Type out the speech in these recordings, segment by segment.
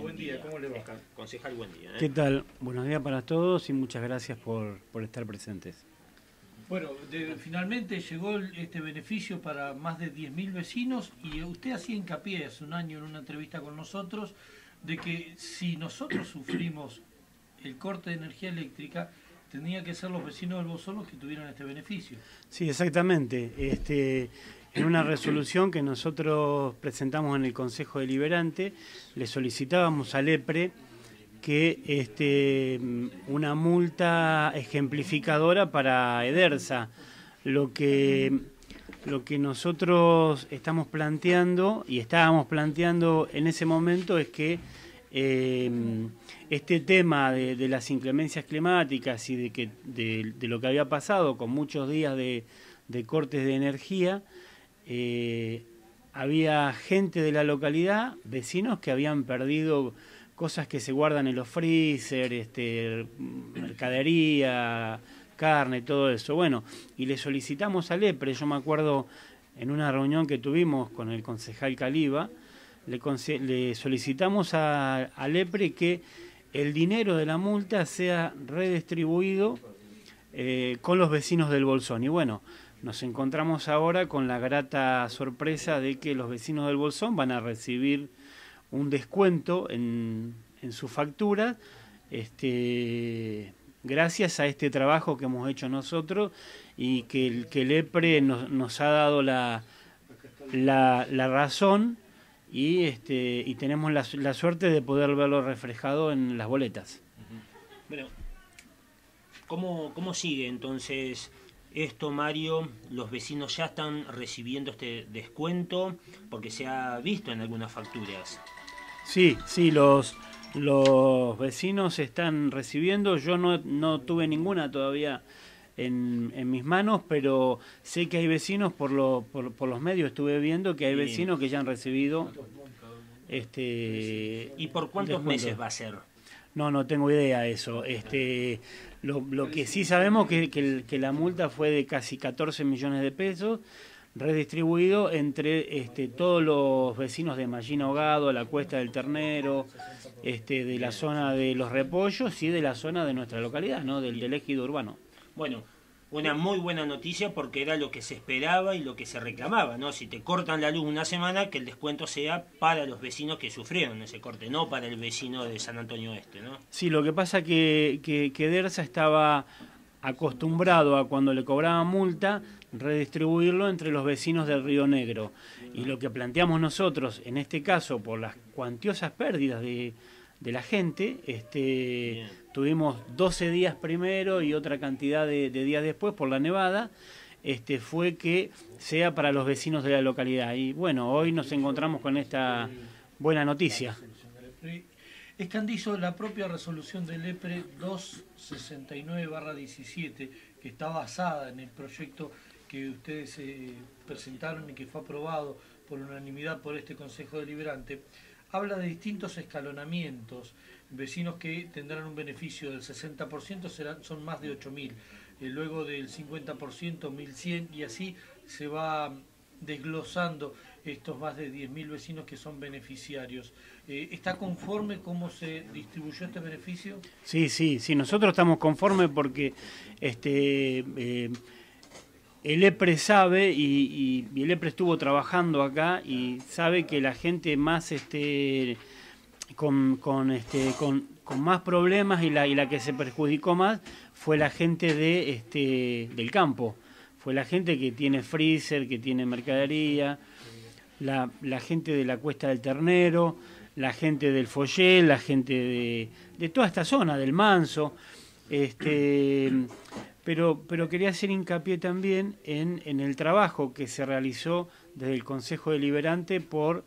Buen día, ¿cómo le va? Concejal, buen día. ¿eh? ¿Qué tal? Buenos días para todos y muchas gracias por, por estar presentes. Bueno, de, finalmente llegó este beneficio para más de 10.000 vecinos y usted hacía hincapié hace un año en una entrevista con nosotros de que si nosotros sufrimos el corte de energía eléctrica, tendría que ser los vecinos del Bolsón los que tuvieran este beneficio. Sí, exactamente. Este, en una resolución que nosotros presentamos en el Consejo Deliberante, le solicitábamos al EPRE que este, una multa ejemplificadora para Edersa. Lo que, lo que nosotros estamos planteando y estábamos planteando en ese momento es que eh, este tema de, las inclemencias climáticas y de, que, de, lo que había pasado con muchos días de, cortes de energía, eh, había gente de la localidad, vecinos que habían perdido cosas que se guardan en los freezer, este, mercadería, carne, todo eso. Bueno, y le solicitamos al EPRE, yo me acuerdo en una reunión que tuvimos con el concejal Caliba, le, solicitamos al EPRE que el dinero de la multa sea redistribuido eh, con los vecinos del Bolsón. Y bueno, nos encontramos ahora con la grata sorpresa de que los vecinos del Bolsón van a recibir un descuento en, en su factura, este, gracias a este trabajo que hemos hecho nosotros y que el, que el EPRE nos, ha dado la, la, razón y, este, y tenemos la, la, suerte de poder verlo reflejado en las boletas. Bueno, ¿cómo, cómo sigue entonces? esto, Mario, los vecinos ya están recibiendo este descuento porque se ha visto en algunas facturas. Sí, sí, los, los vecinos están recibiendo. Yo no, no tuve ninguna todavía en, en, mis manos, pero sé que hay vecinos, por, lo, por, por los medios estuve viendo que hay vecinos que ya han recibido. Este, ¿Y por cuántos meses va a ser? No, no tengo idea de eso. Este, lo, lo que sí sabemos que, que, que la multa fue de casi 14 millones de pesos redistribuido entre este, todos los vecinos de Mallina Ahogado, la Cuesta del Ternero, este, de la zona de los repollos y de la zona de nuestra localidad, ¿no? del, del ejido urbano. Bueno, una muy buena noticia porque era lo que se esperaba y lo que se reclamaba, ¿no? Si te cortan la luz una semana, que el descuento sea para los vecinos que sufrieron ese corte, no para el vecino de San Antonio Este, ¿no? Sí, lo que pasa que, que, Dersa estaba acostumbrado a cuando le cobraban multa redistribuirlo entre los vecinos del Río Negro. Y lo que planteamos nosotros, en este caso, por las cuantiosas pérdidas de, la gente, este, tuvimos 12 días primero y otra cantidad de, días después por la nevada, este, fue que sea para los vecinos de la localidad. Y bueno, hoy nos encontramos con esta buena noticia. Escandizo, la propia resolución del EPRE 269-17, que está basada en el proyecto que ustedes eh, presentaron y que fue aprobado por unanimidad por este Consejo Deliberante, habla de distintos escalonamientos, vecinos que tendrán un beneficio del 60%, serán, son más de 8.000, eh, luego del 50%, 1.100 y así se va desglosando estos más de 10.000 vecinos que son beneficiarios. Eh, ¿Está conforme cómo se distribuyó este beneficio? Sí, sí, sí, nosotros estamos conformes porque este, el EPRE sabe y, el EPRE estuvo trabajando acá y sabe que la gente más este con, con este con, más problemas y la, y la que se perjudicó más fue la gente de este del campo. Fue la gente que tiene freezer que tiene mercadería la, la gente de la cuesta del ternero la gente del Follel la gente de, de toda esta zona del manso. Este pero, pero quería hacer hincapié también en, en el trabajo que se realizó desde el Consejo Deliberante por,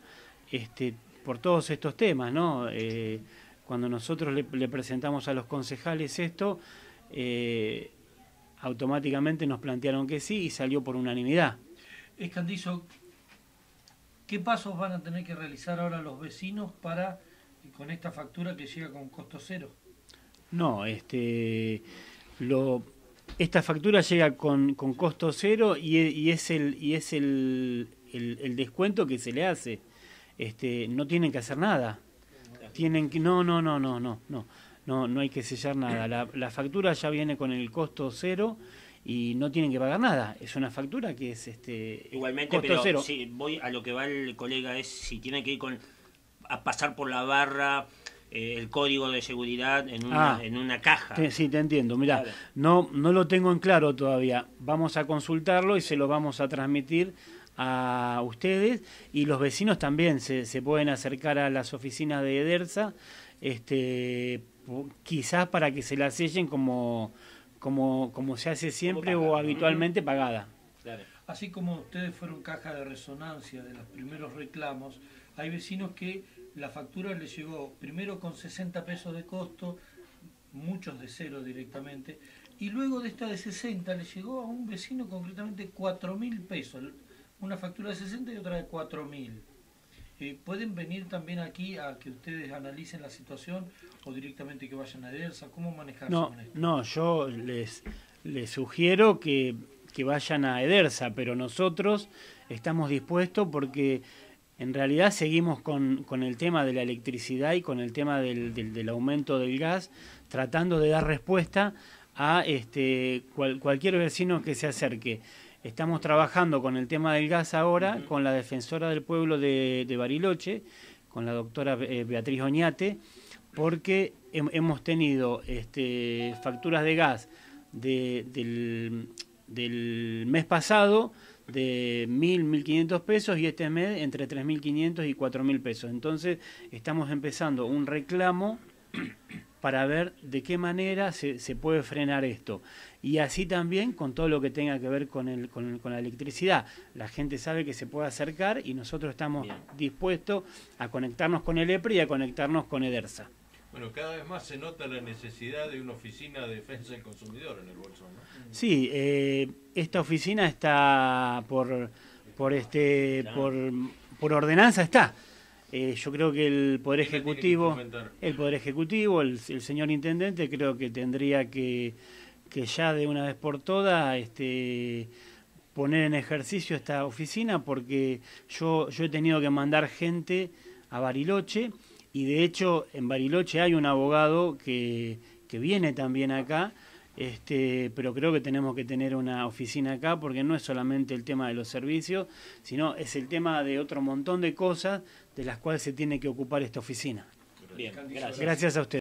este, por todos estos temas, ¿no? Eh, cuando nosotros le, presentamos a los concejales esto, eh, automáticamente nos plantearon que sí y salió por unanimidad. Escandizo, ¿qué pasos van a tener que realizar ahora los vecinos para con esta factura que llega con costo cero? No, este lo esta factura llega con, con costo cero y, y, es, el, y es el, el, descuento que se le hace. Este, no tienen que hacer nada. tienen que... No, no, no, no, no, no, no, no hay que sellar nada. La, la factura ya viene con el costo cero y no tienen que pagar nada. Es una factura que es este igualmente, costo pero cero. sí, voy a lo que va el colega es si tiene que ir con a pasar por la barra eh, el código de seguridad en una, Ah. en una caja. Te- sí, te entiendo. Mira, Claro. no, no lo tengo en claro todavía. Vamos a consultarlo y se lo vamos a transmitir a ustedes y los vecinos también se, se pueden acercar a las oficinas de Edersa, este, quizás para que se la sellen como, como, como se hace siempre o habitualmente pagada. Claro. Así como ustedes fueron caja de resonancia de los primeros reclamos, hay vecinos que la factura les llegó primero con 60 pesos de costo, muchos de cero directamente, y luego de esta de 60 le llegó a un vecino concretamente 4 mil pesos, una factura de 60 y otra de 4 mil. Eh, ¿Pueden venir también aquí a que ustedes analicen la situación o directamente que vayan a EDERSA? ¿Cómo manejarse No, con esto? no, yo les, les sugiero que, que vayan a Edersa, pero nosotros estamos dispuestos porque en realidad seguimos con, con el tema de la electricidad y con el tema del, del- del aumento del gas, tratando de dar respuesta a este cual- cualquier vecino que se acerque. Estamos trabajando con el tema del gas ahora, con la defensora del pueblo de, de Bariloche, con la doctora eh, Beatriz Oñate, porque hem- hemos tenido este, facturas de gas de- del, del mes pasado de 1.000, 1.500 pesos y este mes entre 3.500 y 4.000 pesos. Entonces estamos empezando un reclamo para ver de qué manera se, se puede frenar esto. Y así también con todo lo que tenga que ver con, el, con, el- con la electricidad. La gente sabe que se puede acercar y nosotros estamos Bien. dispuestos a conectarnos con el EPRE y a conectarnos con EDERSA. Bueno, cada vez más se nota la necesidad de una oficina de defensa del consumidor en el Bolsón, ¿no? Sí, eh, esta oficina está por por este por, por ordenanza está. Eh, yo creo que el poder ¿Quién la tiene que ejecutivo, el poder ejecutivo, el, el señor intendente, creo que tendría que que ya de una vez por todas este poner en ejercicio esta oficina porque yo yo he tenido que mandar gente a Bariloche y de hecho en Bariloche hay un abogado que, que viene también acá este, pero creo que tenemos que tener una oficina acá porque no es solamente el tema de los servicios, sino es el tema de otro montón de cosas de las cuales se tiene que ocupar esta oficina. Bien, gracias. Gracias a usted.